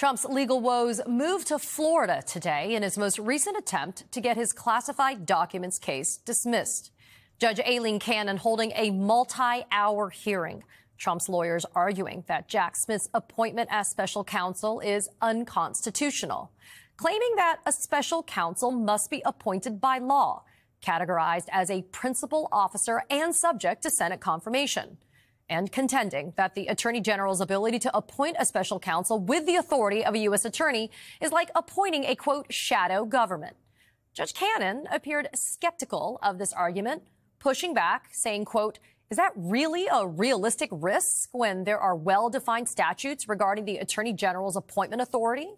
Trump's legal woes moved to Florida today in his most recent attempt to get his classified documents case dismissed. Judge Aileen Cannon holding a multi hour hearing. Trump's lawyers arguing that Jack Smith's appointment as special counsel is unconstitutional, claiming that a special counsel must be appointed by law, categorized as a principal officer and subject to Senate confirmation and contending that the Attorney General's ability to appoint a special counsel with the authority of a U.S. attorney is like appointing a quote shadow government. Judge Cannon appeared skeptical of this argument, pushing back, saying, quote, is that really a realistic risk when there are well-defined statutes regarding the Attorney General's appointment authority?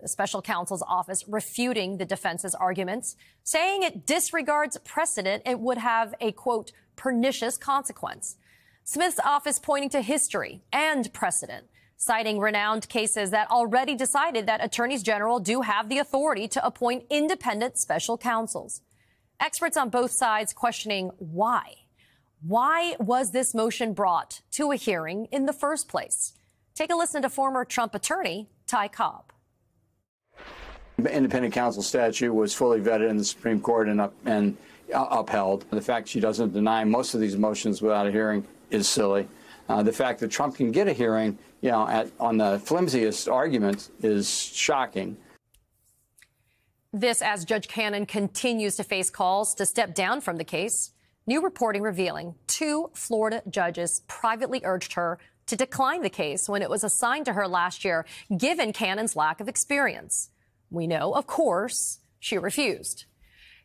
The special counsel's office refuting the defense's arguments, saying it disregards precedent and would have a quote pernicious consequence. Smith's office pointing to history and precedent, citing renowned cases that already decided that attorneys general do have the authority to appoint independent special counsels. Experts on both sides questioning why. Why was this motion brought to a hearing in the first place? Take a listen to former Trump attorney Ty Cobb. The independent counsel statute was fully vetted in the Supreme Court and, up, and upheld. The fact she doesn't deny most of these motions without a hearing is silly. Uh, the fact that Trump can get a hearing, you know, at, on the flimsiest arguments is shocking. This as Judge Cannon continues to face calls to step down from the case. New reporting revealing two Florida judges privately urged her to decline the case when it was assigned to her last year, given Cannon's lack of experience. We know, of course, she refused.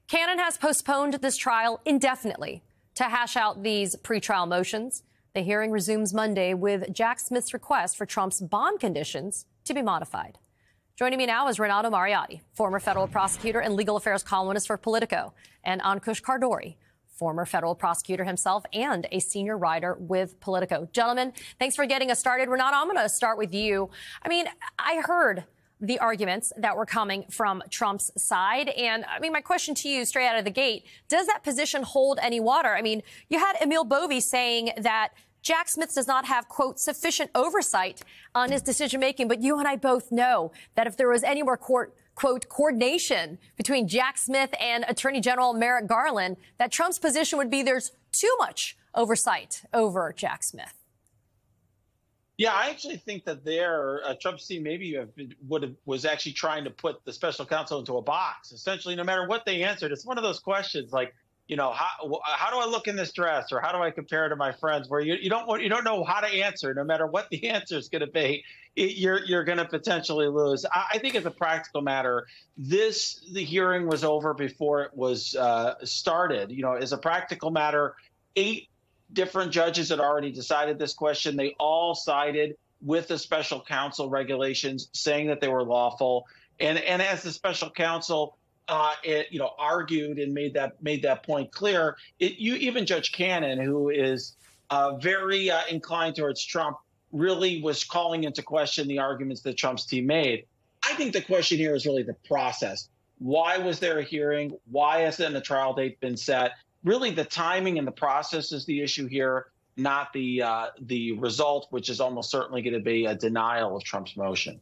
Cannon has postponed this trial indefinitely to hash out these pretrial motions. The hearing resumes Monday with Jack Smith's request for Trump's bond conditions to be modified. Joining me now is Renato Mariotti, former federal prosecutor and legal affairs columnist for Politico, and Ankush Khardori, former federal prosecutor himself and a senior writer with Politico. Gentlemen, thanks for getting us started. Renato, I'm going to start with you. I mean, I heard the arguments that were coming from Trump's side. And I mean, my question to you straight out of the gate, does that position hold any water? I mean, you had Emil Bove saying that Jack Smith does not have, quote, sufficient oversight on his decision making. But you and I both know that if there was any more court, quote, coordination between Jack Smith and Attorney General Merrick Garland, that Trump's position would be there's too much oversight over Jack Smith. Yeah, I actually think that there, uh, Trump's team maybe would have, was actually trying to put the special counsel into a box. Essentially, no matter what they answered, it's one of those questions like, you know, how how do I look in this dress, or how do I compare to my friends? Where you, you don't you don't know how to answer, no matter what the answer is going to be, it, you're you're going to potentially lose. I, I, think as a practical matter, this the hearing was over before it was uh, started. You know, as a practical matter, eight different judges had already decided this question. They all sided with the special counsel regulations, saying that they were lawful. And and as the special counsel, uh, it, you know, argued and made that made that point clear. It, you even Judge Cannon, who is uh, very uh, inclined towards Trump, really was calling into question the arguments that Trump's team made. I think the question here is really the process. Why was there a hearing? Why hasn't a trial date been set? Really the timing and the process is the issue here, not the uh, the result, which is almost certainly going to be a denial of Trump's motion.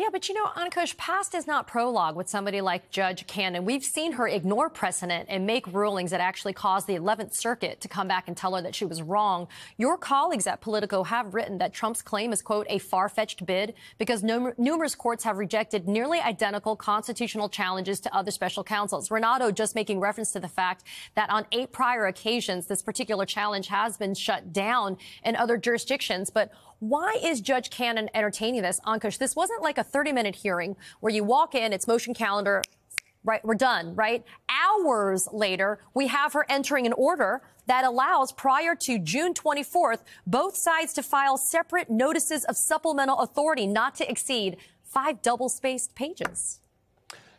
Yeah, but you know, Ankush, past is not prologue with somebody like Judge Cannon. We've seen her ignore precedent and make rulings that actually caused the 11th Circuit to come back and tell her that she was wrong. Your colleagues at Politico have written that Trump's claim is, quote, a far-fetched bid because no, numerous courts have rejected nearly identical constitutional challenges to other special counsels. Renato just making reference to the fact that on eight prior occasions, this particular challenge has been shut down in other jurisdictions. But why is Judge Cannon entertaining this? Ankush, this wasn't like a 30 minute hearing where you walk in, it's motion calendar, right? We're done, right? Hours later, we have her entering an order that allows prior to June 24th, both sides to file separate notices of supplemental authority not to exceed five double spaced pages.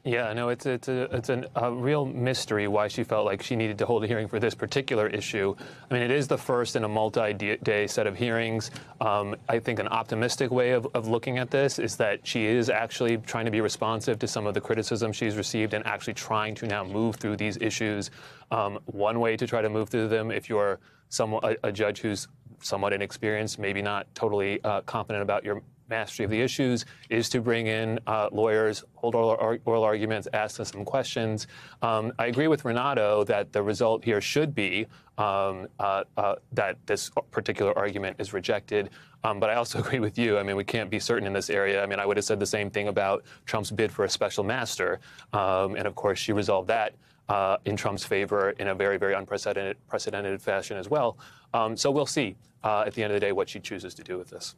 Yeah, no, it's it's a it's an, a real mystery why she felt like she needed to hold a hearing for this particular issue. I mean, it is the first in a multi-day set of hearings. Um, I think an optimistic way of, of looking at this is that she is actually trying to be responsive to some of the criticism she's received and actually trying to now move through these issues. Um, one way to try to move through them, if you're someone a, a judge who's somewhat inexperienced, maybe not totally uh, confident about your mastery of the issues is to bring in uh, lawyers, hold oral, oral, arguments, ask them some questions. Um, I agree with Renato that the result here should be um, uh, uh, that this particular argument is rejected. Um, but I also agree with you. I mean, we can't be certain in this area. I mean, I would have said the same thing about Trump's bid for a special master. Um, and of course, she resolved that uh, in Trump's favor in a very, very unprecedented precedented fashion as well. Um, so we'll see uh, at the end of the day what she chooses to do with this.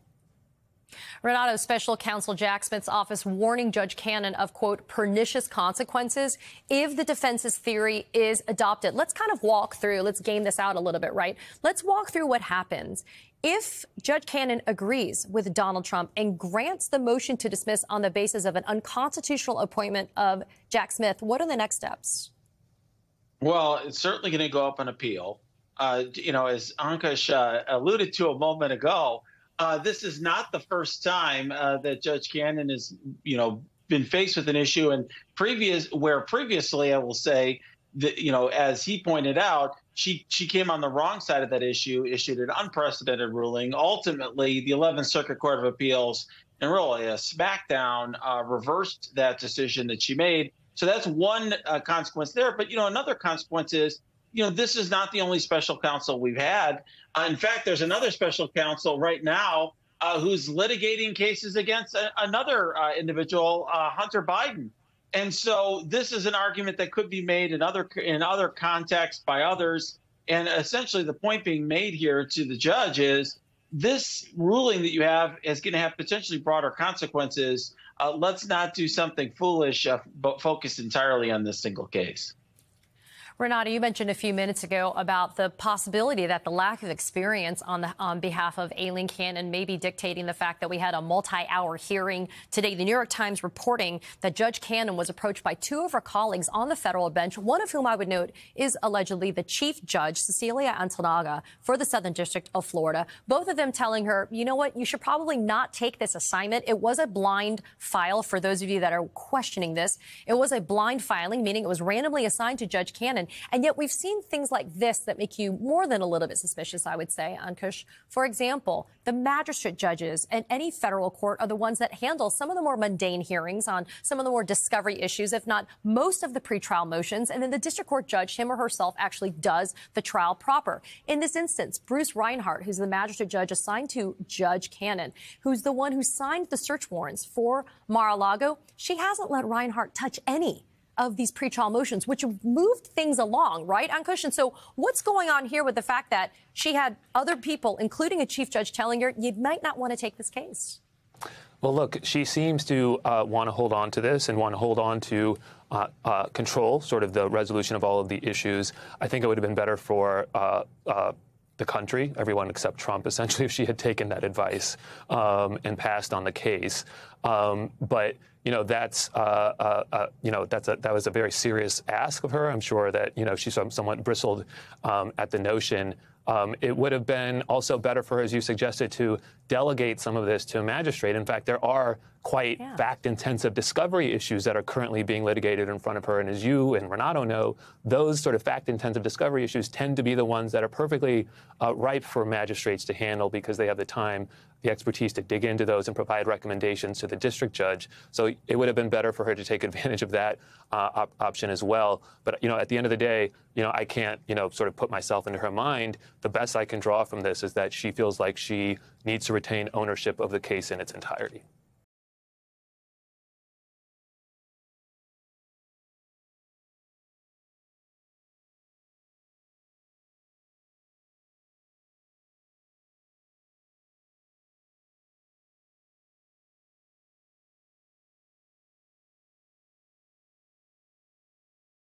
Renato special counsel Jack Smith's office warning Judge Cannon of, quote, pernicious consequences if the defense's theory is adopted. Let's kind of walk through, let's game this out a little bit, right? Let's walk through what happens. If Judge Cannon agrees with Donald Trump and grants the motion to dismiss on the basis of an unconstitutional appointment of Jack Smith, what are the next steps? Well, it's certainly going to go up on appeal. Uh, you know, as Ankush uh, alluded to a moment ago, uh, this is not the first time uh, that Judge Cannon has, you know, been faced with an issue, and previous where previously, I will say, that you know, as he pointed out, she she came on the wrong side of that issue, issued an unprecedented ruling. Ultimately, the 11th Circuit Court of Appeals, and really a smackdown, uh, reversed that decision that she made. So that's one uh, consequence there. But you know, another consequence is you know, this is not the only special counsel we've had. Uh, in fact, there's another special counsel right now uh, who's litigating cases against a, another uh, individual, uh, Hunter Biden. And so this is an argument that could be made in other in other contexts by others. And essentially, the point being made here to the judge is this ruling that you have is going to have potentially broader consequences. Uh, let's not do something foolish, uh, but focus entirely on this single case. Renata, you mentioned a few minutes ago about the possibility that the lack of experience on the on behalf of Aileen Cannon may be dictating the fact that we had a multi-hour hearing today. The New York Times reporting that Judge Cannon was approached by two of her colleagues on the federal bench, one of whom I would note is allegedly the chief judge, Cecilia Altonaga, for the Southern District of Florida. Both of them telling her, you know what, you should probably not take this assignment. It was a blind file for those of you that are questioning this. It was a blind filing, meaning it was randomly assigned to Judge Cannon. And yet we've seen things like this that make you more than a little bit suspicious, I would say, Ankush. For example, the magistrate judges in any federal court are the ones that handle some of the more mundane hearings on some of the more discovery issues, if not most of the pretrial motions. And then the district court judge, him or herself, actually does the trial proper. In this instance, Bruce Reinhart, who's the magistrate judge assigned to Judge Cannon, who's the one who signed the search warrants for Mar-a-Lago, she hasn't let Reinhart touch any of these pretrial motions, which moved things along, right, Ankush? And so what's going on here with the fact that she had other people, including a chief judge, telling her you might not want to take this case? Well, look, she seems to uh, want to hold on to this and want to hold on to uh, uh, control sort of the resolution of all of the issues. I think it would have been better for uh, uh, the country, everyone except Trump, essentially, if she had taken that advice um, and passed on the case. Um, but you know that's uh, uh, uh, you know that's a, that was a very serious ask of her. I'm sure that you know she somewhat bristled um, at the notion. Um, it would have been also better for her, as you suggested, to delegate some of this to a magistrate. In fact, there are quite yeah. fact-intensive discovery issues that are currently being litigated in front of her. And as you and Renato know, those sort of fact-intensive discovery issues tend to be the ones that are perfectly uh, ripe for magistrates to handle because they have the time the expertise to dig into those and provide recommendations to the district judge. So it would have been better for her to take advantage of that uh, op option as well. But you know, at the end of the day, you know, I can't you know sort of put myself into her mind. The best I can draw from this is that she feels like she needs to retain ownership of the case in its entirety.